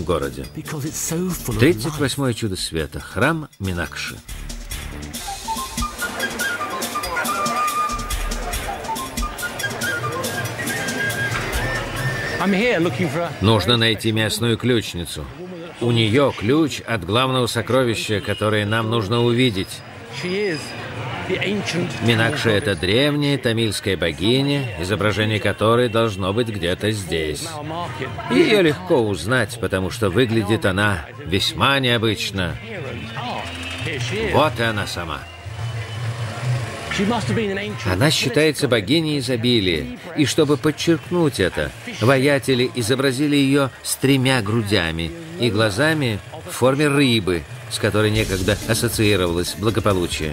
городе. 38-е чудо света. Храм Минакши. Нужно найти местную ключницу. У нее ключ от главного сокровища, которое нам нужно увидеть. Минакши — это древняя тамильская богиня, изображение которой должно быть где-то здесь. Ее легко узнать, потому что выглядит она весьма необычно. Вот и она сама. Она считается богиней изобилия, и чтобы подчеркнуть это, воятели изобразили ее с тремя грудями и глазами в форме рыбы, с которой некогда ассоциировалось благополучие.